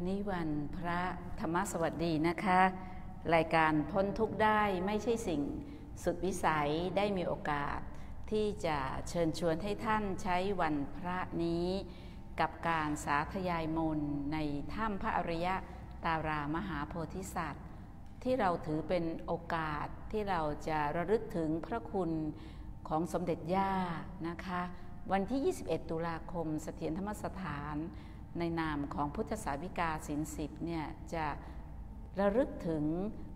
วันนี้วันพระธรรมสวัสดีนะคะ รายการพ้นทุกข์ได้ไม่ใช่สิ่งสุดวิสัยได้มีโอกาส ที่จะเชิญชวนให้ท่านใช้วันพระนี้ กับการสาธยายมนในถ้ำพระอริยะตารามหาโพธิสัตว์ ที่เราถือเป็นโอกาสที่เราจะระลึกถึงพระคุณของสมเด็จย่านะคะ วันที่ 21 ตุลาคมเสถียรธรรมสถาน ในนามของพุทธสาวิกาศินสิบเนี่ยจะระลึกถึง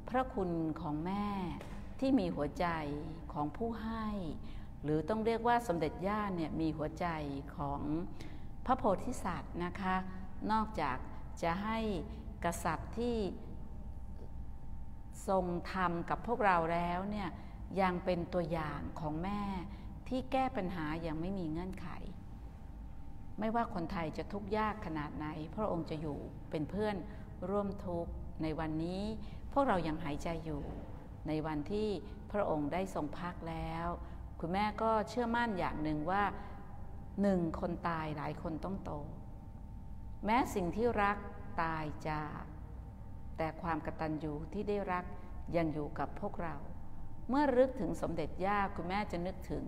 พระคุณของแม่ที่มีหัวใจของผู้ให้ หรือต้องเรียกว่าสมเด็จย่าเนี่ยมีหัวใจของพระโพธิสัตว์นะคะ นอกจากจะให้กษัตริย์ที่ทรงธรรมกับพวกเราแล้วเนี่ยยังเป็นตัวอย่างของแม่ที่แก้ปัญหาอย่างไม่มีเงื่อนไข ไม่ว่าคนไทยจะทุกข์ยากขนาดไหน พระองค์จะอยู่เป็นเพื่อนร่วมทุกข์ในวันนี้ พวกเรายังหายใจอยู่ ในวันที่พระองค์ได้ทรงพักแล้ว คุณแม่ก็เชื่อมั่นอย่างหนึ่งว่าหนึ่งคนตายหลายคนต้องโต แม้สิ่งที่รักตายจาก แต่ความกตัญญูที่ได้รักยังอยู่กับพวกเรา เมื่อรึกถึงสมเด็จย่าคุณแม่จะนึกถึง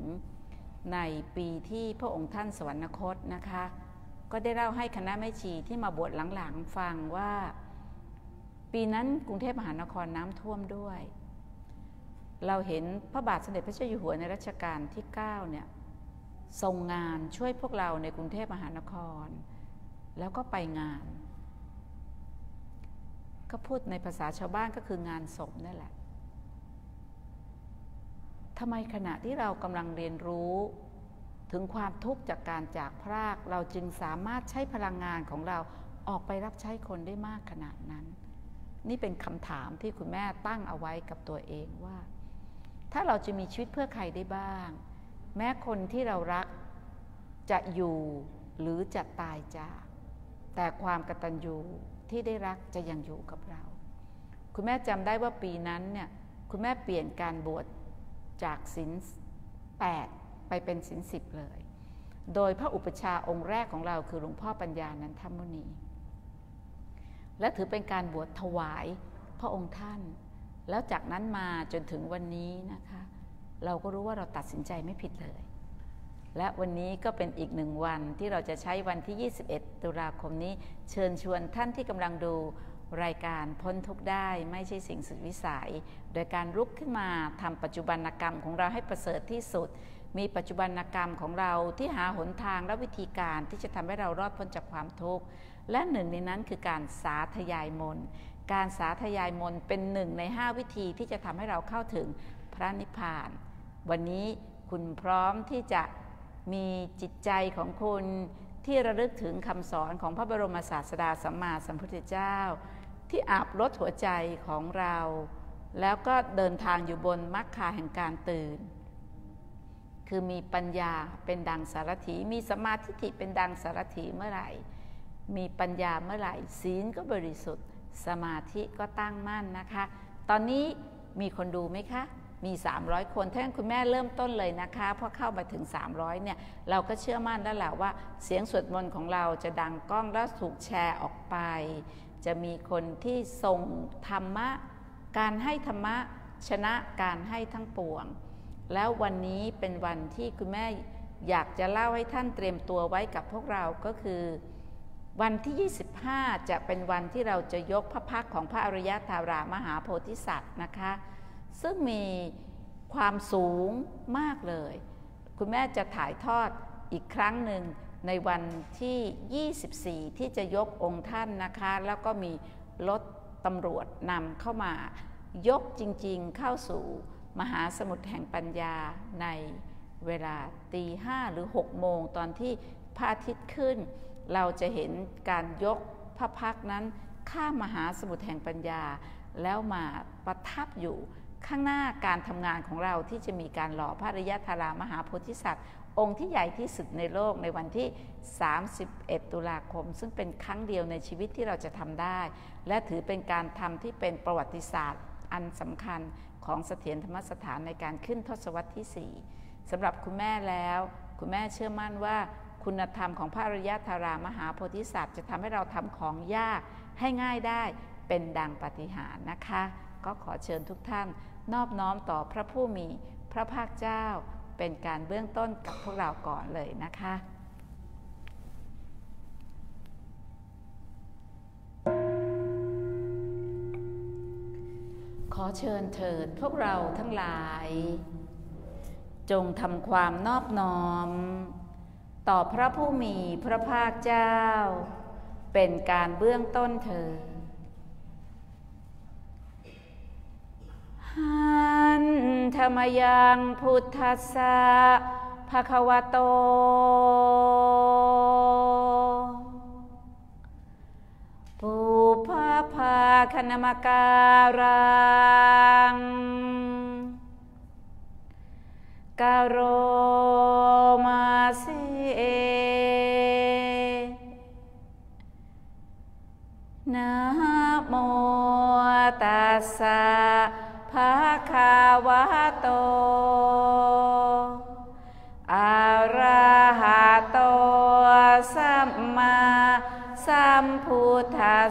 ในปีที่พระองค์ท่านสวรรคตนะคะ ก็ได้เล่าให้คณะแม่ชีที่มาบวชหลังๆฟังว่า ปีนั้นกรุงเทพมหานครน้ำท่วมด้วย เราเห็นพระบาทสมเด็จพระเจ้าอยู่หัวในรัชกาลที่9เนี่ยทรงงานช่วยพวกเราในกรุงเทพมหานคร แล้วก็ไปงาน ก็พูดในภาษาชาวบ้านก็คืองานศพนั่นแหละ ทำไมขณะที่เรากำลังเรียนรู้ ถึงความทุกข์จากการจากพราก เราจึงสามารถใช้พลังงานของเราออกไปรับใช้คนได้มากขนาดนั้น นี่เป็นคำถามที่คุณแม่ตั้งเอาไว้กับตัวเองว่า ถ้าเราจะมีชีวิตเพื่อใครได้บ้าง แม้คนที่เรารักจะอยู่หรือจะตายจาก แต่ความกตัญญูที่ได้รักจะยังอยู่กับเรา คุณแม่จำได้ว่าปีนั้นเนี่ยคุณแม่เปลี่ยนการบวช จากศีลแปดไปเป็นศีลสิบเลย โดยพระอุปชาองค์แรกของเราคือหลวงพ่อปัญญานันทมุนี และถือเป็นการบวชถวายพระองค์ท่าน แล้วจากนั้นมาจนถึงวันนี้นะคะ เราก็รู้ว่าเราตัดสินใจไม่ผิดเลย และวันนี้ก็เป็นอีกหนึ่งวันที่เราจะใช้วันที่ 21 ตุลาคมนี้ เชิญชวนท่านที่กำลังดู รายการพ้นทุกได้ไม่ใช่สิ่งสุดวิสัย โดยการลุกขึ้นมาทำปัจจุบันกรรมของเราให้ประเสริฐที่สุด มีปัจจุบันกรรมของเราที่หาหนทางและวิธีการที่จะทำให้เรารอดพ้นจากความทุกข์ และหนึ่งในนั้นคือการสาธยายมนการสาธยายมนเป็นหนึ่งในห้าวิธีที่จะทำให้เราเข้าถึงพระนิพพาน วันนี้คุณพร้อมที่จะมีจิตใจของคุณที่ระลึกถึงคำสอนของพระบรมศาสดาสัมมาสัมพุทธเจ้า ที่อาบลดหัวใจของเรา แล้วก็เดินทางอยู่บนมรรคาแห่งการตื่น คือมีปัญญาเป็นดังสารถี มีสมาธิเป็นดังสารถีเมื่อไหร่ มีปัญญาเมื่อไหร่ ศีลก็บริสุทธิ์ สมาธิก็ตั้งมั่นนะคะ ตอนนี้มีคนดูไหมคะมี 300 คนถ้าคุณแม่เริ่มต้นเลยนะคะพอเข้ามาถึง 300 เนี่ย เราก็เชื่อมั่นแล้วแหละว่า เสียงสวดมนต์ของเราจะดังก้องแล้วถูกแชร์ออกไป จะมีคนที่ส่งธรรมะ การให้ธรรมะชนะการให้ทั้งปวง แล้ววันนี้เป็นวันที่คุณแม่อยากจะเล่าให้ท่านเตรียมตัวไว้กับพวกเราก็คือ วันที่ 25 จะเป็นวันที่เราจะยกพระพักของพระอริยธารามหาโพธิสัตว์นะคะ ซึ่งมีความสูงมากเลย คุณแม่จะถ่ายทอดอีกครั้งหนึ่ง ในวันที่ 24 ที่จะยกองค์ท่านนะคะ แล้วก็มีรถตำรวจนำเข้ามายกจริงๆเข้าสู่มหาสมุทรแห่งปัญญาในเวลาตีห้าหรือ 6 โมงตอนที่พระอาทิตย์ขึ้น เราจะเห็นการยกพระพักนั้นข้ามมหาสมุทรแห่งปัญญา แล้วมาประทับอยู่ข้างหน้าการทำงานของเราที่จะมีการหล่อพระริยธารามหาโพธิสัตว์ องค์ที่ใหญ่ที่สุดในโลกในวันที่ 31 ตุลาคม ซึ่งเป็นครั้งเดียวในชีวิตที่เราจะทำได้ และถือเป็นการทำที่เป็นประวัติศาสตร์ อันสำคัญของเสถียรธรรมสถานในการขึ้นทศวรรษที่ 4สำหรับคุณแม่แล้ว คุณแม่เชื่อมั่นว่าคุณธรรมของพระอริยธารามหาโพธิสัตว์ จะทำให้เราทำของยากให้ง่ายได้เป็นดังปฏิหารนะคะ ก็ขอเชิญทุกท่าน นอบน้อมต่อพระผู้มีพระภาคเจ้า เป็นการเบื้องต้นกับพวกเราก่อนเลยนะคะขอเชิญเถิดพวกเราทั้งหลาย จงทำความนอบน้อม ต่อพระผู้มีพระภาคเจ้า เป็นการเบื้องต้นเถิดหัน ธรรมยังพุทธัสสะภะคะวะโตปุพาภาคณมการังกาโรมาเสนะโมตัสสะ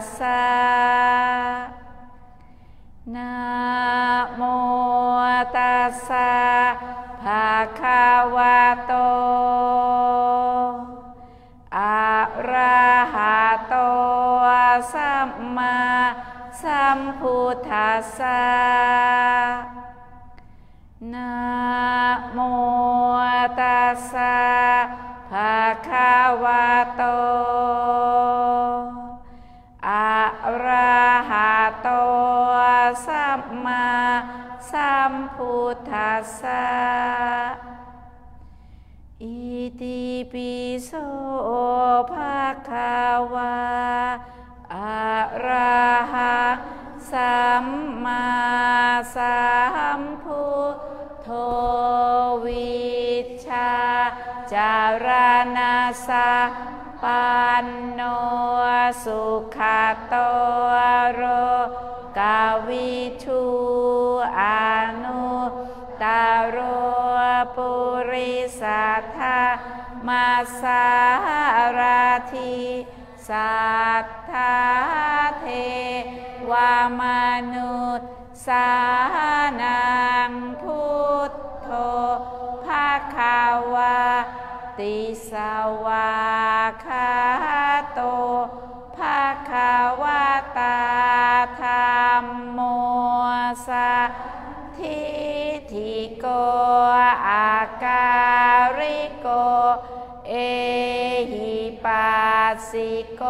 สสะนะโมตัสสะภะคะวะโตอะระหะโตสัมมาสัมพุทธัสสะนะโมตัสสะภะคะวะโต พุทธัสสะอิติปิโสภะคะวะอะระหะสัมมาสัมพุทโธวิชาจารณาสะปันโนสุขโตโรกาวิชูอา ตารโรปุริสัทธามาสาราธีสัทธาเทวามนุษย์สานังพุทโธภาคาวาติสวาคาโตภาคาวาตาธรรมโมสะ สิโก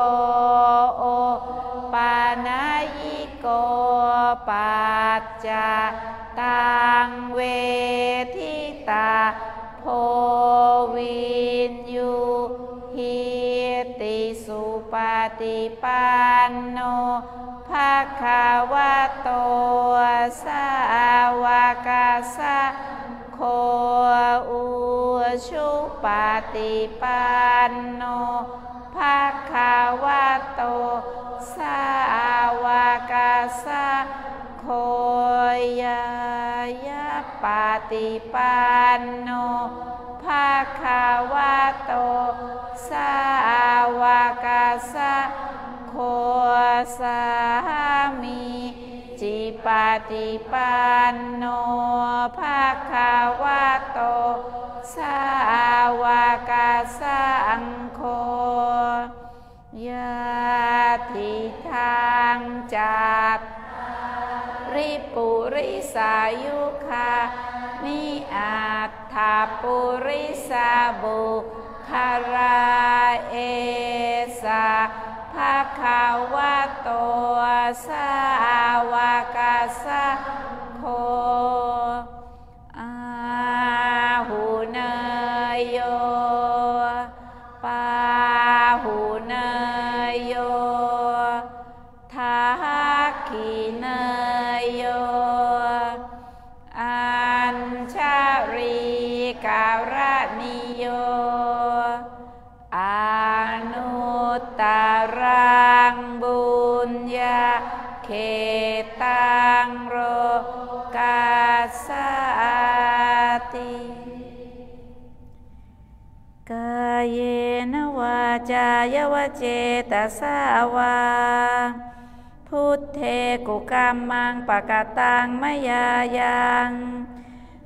โอปานายิโกปัจจาตังเวทิตาโพวินยูหิติสุปฏิปันโนภาคาวะโตสาวกสะโคอุชุปฏิปันโน ภาคาวะโต สาวกสะโคยายะปฏิปันโนภาคาวะโต สาวกสะโคสามีจิปฏิปันโนภาคาวะโต สาวกสัง ยาทิทางจากริปุริสายุคานิอัตถาปุริสาบุคาราเอสาภาคาวะโตสาวกสะโค ตสาวา พุทเทกุกรรมังปะกะตังมยายัง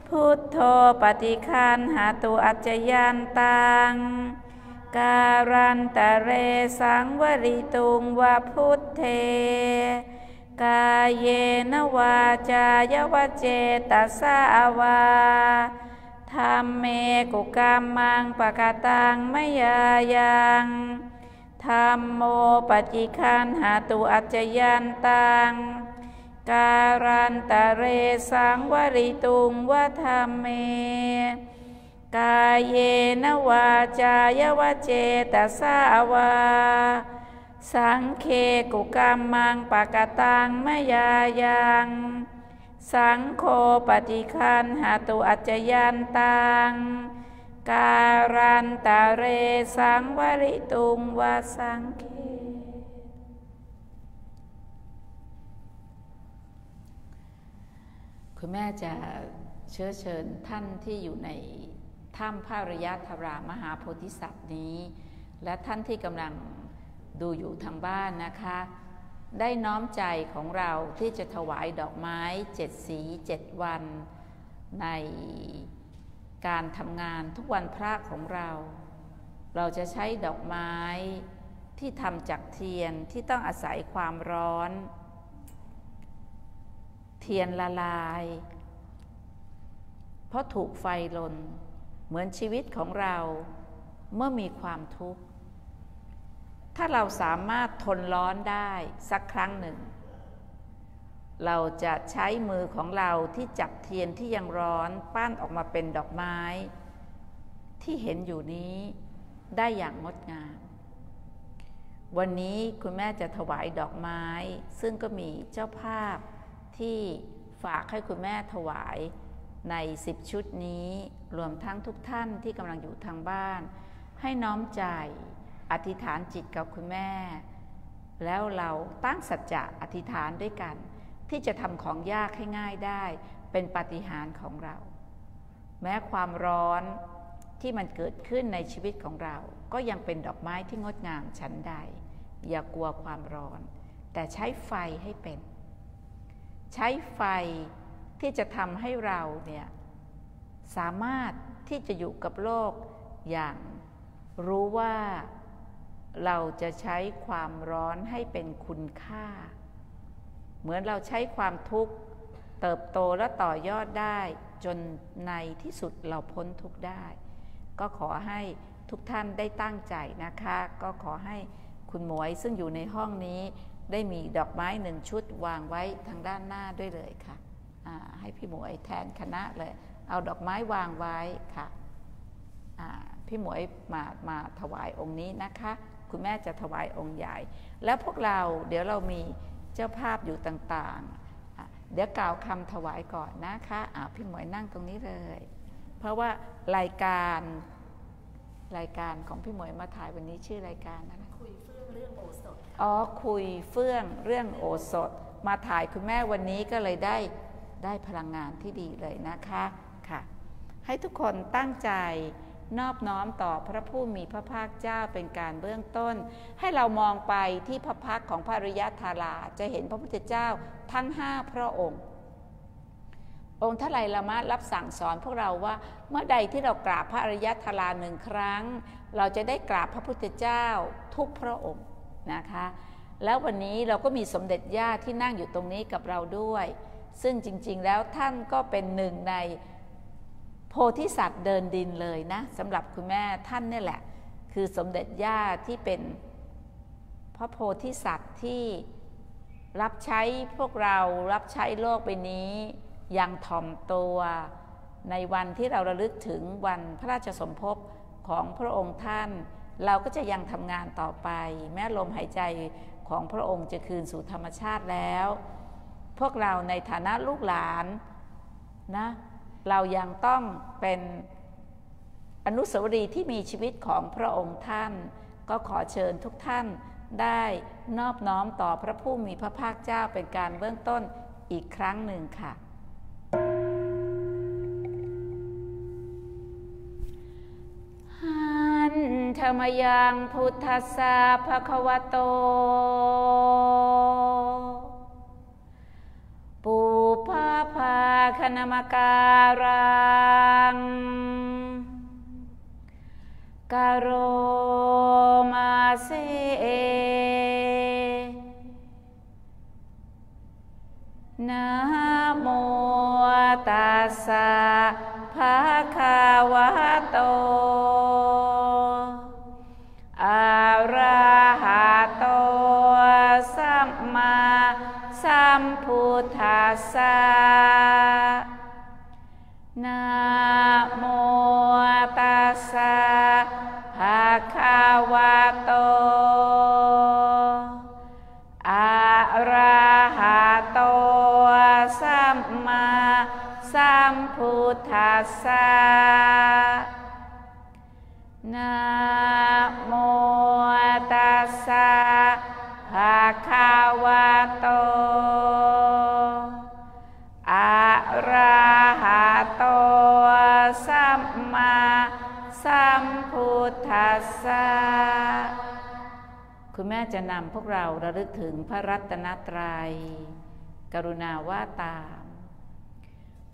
พุทโธปฏิคันหาตุอัจจยันตัง การันตะเรสังวริตุงวะพุทเท กายเยนวาจายวเจตสาวาธรรมเมกุกรรมังปะกะตังมยายัง ธรรมโมปฏิคันหาตุอัจจยันตัง การันตะเรสังวริตุงวะธรรมเม กายเยนวาจายวเจตสาวา สังเคกุกรรมังปะกตังมยายังสังโฆปฏิคันหาตุอัจจยันตัง การันตะเรสังวริตุงวาสังเคคุณแม่จะเชื้อเชิญท่านที่อยู่ในถ้ำพระรยะธารามหาโพธิสัตว์นี้ และท่านที่กำลังดูอยู่ทางบ้านนะคะ ได้น้อมใจของเราที่จะถวายดอกไม้เจ็ดสีเจ็ดวันใน การทำงานทุกวันพระของเรา เราจะใช้ดอกไม้ที่ทำจากเทียนที่ต้องอาศัยความร้อน เทียนละลาย เพราะถูกไฟลน เหมือนชีวิตของเราเมื่อมีความทุกข์ ถ้าเราสามารถทนร้อนได้สักครั้งหนึ่ง เราจะใช้มือของเราที่จับเทียนที่ยังร้อนปั้นออกมาเป็นดอกไม้ ที่เห็นอยู่นี้ได้อย่างงดงาม วันนี้คุณแม่จะถวายดอกไม้ ซึ่งก็มีเจ้าภาพที่ฝากให้คุณแม่ถวายในสิบชุดนี้ รวมทั้งทุกท่านที่กำลังอยู่ทางบ้าน ให้น้อมใจอธิษฐานจิตกับคุณแม่ แล้วเราตั้งสัจจะอธิษฐานด้วยกัน ที่จะทำของยากให้ง่ายได้ เป็นปาฏิหาริย์ของเรา แม้ความร้อนที่มันเกิดขึ้นในชีวิตของเรา ก็ยังเป็นดอกไม้ที่งดงามชั้นใด อย่ากลัวความร้อน แต่ใช้ไฟให้เป็น ใช้ไฟที่จะทำให้เราเนี่ยสามารถที่จะอยู่กับโลกอย่างรู้ว่าเราจะใช้ความร้อนให้เป็นคุณค่า เหมือนเราใช้ความทุกข์เติบโตและต่อยอดได้ จนในที่สุดเราพ้นทุกข์ได้ ก็ขอให้ทุกท่านได้ตั้งใจนะคะ ก็ขอให้คุณหมวยซึ่งอยู่ในห้องนี้ได้มีดอกไม้หนึ่งชุดวางไว้ทางด้านหน้าด้วยเลยค่ะ ให้พี่หมวยแทนคณะเลย เอาดอกไม้วางไว้ค่ะ พี่หมวยมามาถวายองค์นี้นะคะ คุณแม่จะถวายองค์ใหญ่ แล้วพวกเราเดี๋ยวเรามี เจ้าภาพอยู่ต่างๆ เดี๋ยวกล่าวคำถวายก่อนนะคะะพี่หมวยนั่งตรงนี้เลย เพราะว่ารายการรายการของพี่หมวยมาถ่ายวันนี้ชื่อรายการอะไรคุยเฟื่องเรื่องโอสถอ๋อคุยเฟื่องเรื่องโอสถ มาถ่ายคุณแม่วันนี้ก็เลยได้ได้พลังงานที่ดีเลยนะคะค่ะ ให้ทุกคนตั้งใจ นอบน้อมต่อพระผู้มีพระภาคเจ้าเป็นการเบื้องต้น ให้เรามองไปที่พระพักของพระริยธาราจะเห็นพระพุทธเจ้าทั้งห้าพระองค์ องค์ทลายละมะรับสั่งสอนพวกเราว่าเมื่อใดที่เรากราบพระอริยธาราหนึ่งครั้ง เราจะได้กราบพระพุทธเจ้าทุกพระองค์นะคะ แล้ววันนี้เราก็มีสมเด็จย่าที่นั่งอยู่ตรงนี้กับเราด้วย ซึ่งจริงๆแล้วท่านก็เป็นหนึ่งใน โพธิสัตว์เดินดินเลยนะสำหรับคุณแม่ท่านนี่แหละ คือสมเด็จย่าที่เป็นพระโพธิสัตว์ที่รับใช้พวกเรารับใช้โลกไปนี้อย่างถ่อมตัวในวันที่เราระลึกถึงวันพระราชสมภพของพระองค์ท่าน เราก็จะยังทำงานต่อไป แม้ลมหายใจของพระองค์จะคืนสู่ธรรมชาติแล้ว พวกเราในฐานะลูกหลานนะ เรายังต้องเป็นอนุสาวรีย์ที่มีชีวิตของพระองค์ท่าน ก็ขอเชิญทุกท่านได้นอบน้อมต่อพระผู้มีพระภาคเจ้าเป็นการเบื้องต้นอีกครั้งหนึ่งค่ะ หันธรรมยังพุทธสสะภะควโต ปูพาภาคณมการังกโรมาเซนะโมตัสสะภะคะวะโต ทธัสสะนะโมตัสสะภะคะวะโตอะระหะโตสัมมาสัมพุทธัสสะ แม่จะนำพวกเราระลึกถึงพระรัตนตรยัย กรุณาว่าตาม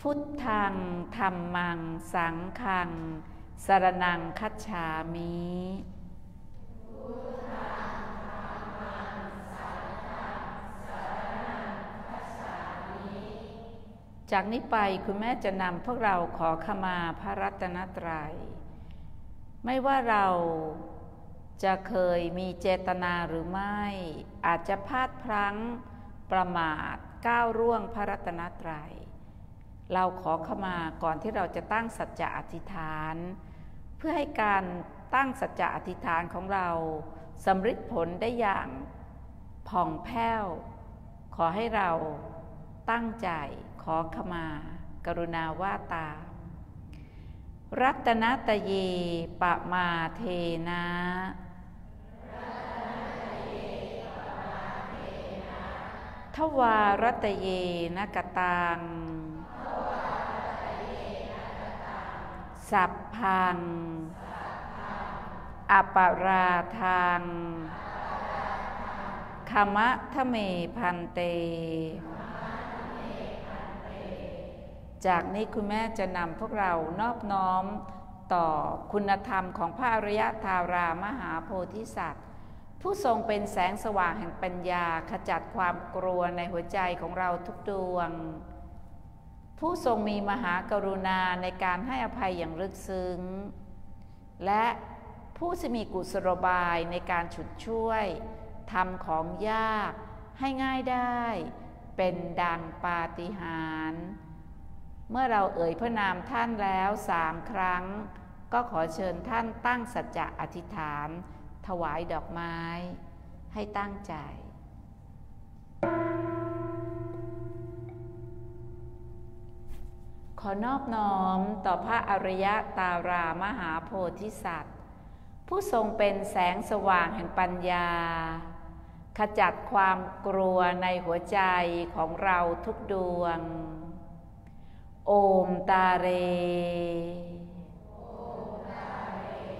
พุทธังธรรมัง สังฆัง สรนังคัจฉามิจากนี้ไปคุณแม่จะนำพวกเราขอขมาพระรัตนตรยัย ไม่ว่าเรา จะเคยมีเจตนาหรือไม่ อาจจะพลาดพลั้งประมาทก้าวร่วงพระรัตนตรยัย เราขอขมาก่อนที่เราจะตั้งสัจจะอธิษฐาน เพื่อให้การตั้งสัจจะอธิษฐานของเราสำเร็จผลได้อย่างผ่องแผ้ว ขอให้เราตั้งใจขอขมา กรุณาว่าตามรัตนตเยปะมาเทนะ ทวารตเยนกตัง สัพพัง อปราทังขมะทะเมพันเต จากนี้คุณแม่จะนำพวกเรานอบน้อมต่อคุณธรรมของพระอริยทารามหาโพธิสัตว์ ผู้ทรงเป็นแสงสว่างแห่งปัญญาขจัดความกลัวในหัวใจของเราทุกดวง ผู้ทรงมีมหากรุณาในการให้อภัยอย่างลึกซึ้ง และผู้ที่มีกุศโลบายในการฉุดช่วยทำของยากให้ง่ายได้ เป็นดังปาฏิหาริย์เมื่อเราเอ่ยพระนามท่านแล้วสามครั้ง ก็ขอเชิญท่านตั้งสัจจะอธิษฐาน ถวายดอกไม้ให้ตั้งใจขอนอบน้อมต่อพระอริยตารามหาโพธิสัตว์ ผู้ทรงเป็นแสงสว่างแห่งปัญญา ขจัดความกลัวในหัวใจของเราทุกดวง โอมตาเร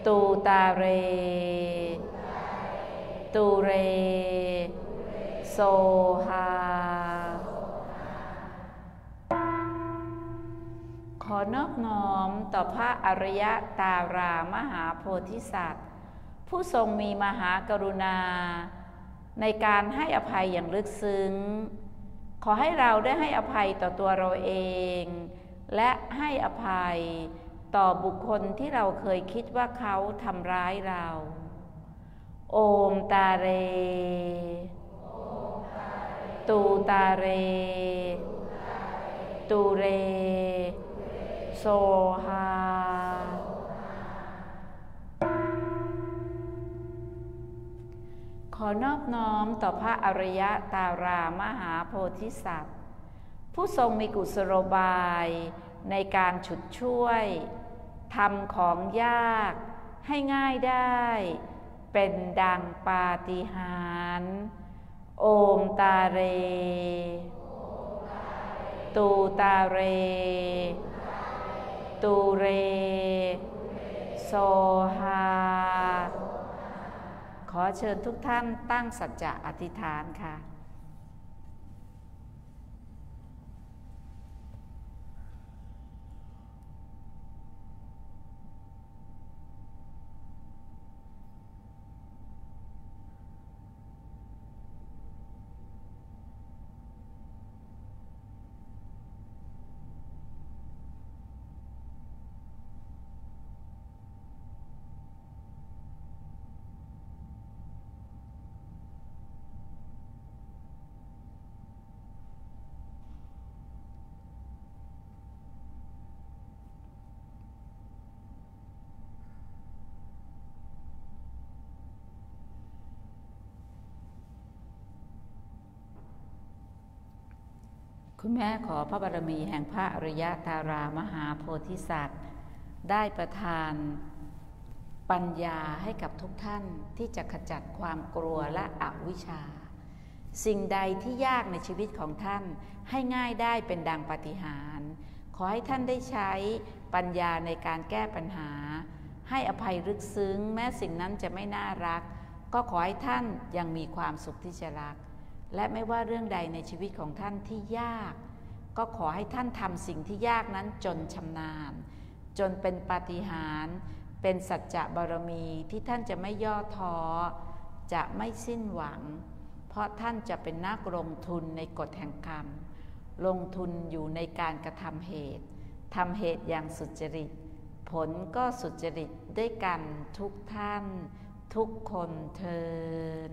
ตูตาเร ตูเร โซฮา ขอนอบน้อมต่อพระอริยตารามหาโพธิสัตว์ ผู้ทรงมีมหากรุณา ในการให้อภัยอย่างลึกซึ้ง ขอให้เราได้ให้อภัยต่อตัวเราเอง และให้อภัย ต่อบุคคลที่เราเคยคิดว่าเขาทำร้ายเรา โอมตาเร ตูตาเร ตูเร โซฮาขอนอบน้อมต่อพระอริยตารามหาโพธิสัตว์ ผู้ทรงมีกุศโลบายในการฉุดช่วย ทำของยากให้ง่ายได้ เป็นดังปาฏิหาริย์โอมตาเร ตูตาเร ตูเร โซฮา ขอเชิญทุกท่านตั้งสัจจะอธิษฐานค่ะ คุณแม่ขอพระบารมีแห่งพระอริยธารามหาโพธิสัตว์ ได้ประทานปัญญาให้กับทุกท่านที่จะขจัดความกลัวและอวิชชา สิ่งใดที่ยากในชีวิตของท่านให้ง่ายได้เป็นดังปฏิหาร ขอให้ท่านได้ใช้ปัญญาในการแก้ปัญหา ให้อภัยลึกซึ้ง แม้สิ่งนั้นจะไม่น่ารัก ก็ขอให้ท่านยังมีความสุขที่จะรัก และไม่ว่าเรื่องใดในชีวิตของท่านที่ยาก ก็ขอให้ท่านทำสิ่งที่ยากนั้นจนชำนาญ จนเป็นปาฏิหาริย์เป็นสัจจะบารมีที่ท่านจะไม่ย่อท้อจะไม่สิ้นหวัง เพราะท่านจะเป็นนักลงทุนในกฎแห่งกรรม ลงทุนอยู่ในการกระทำเหตุทำเหตุอย่างสุจริต ผลก็สุจริตด้วยกันทุกท่าน ทุกคนเธอ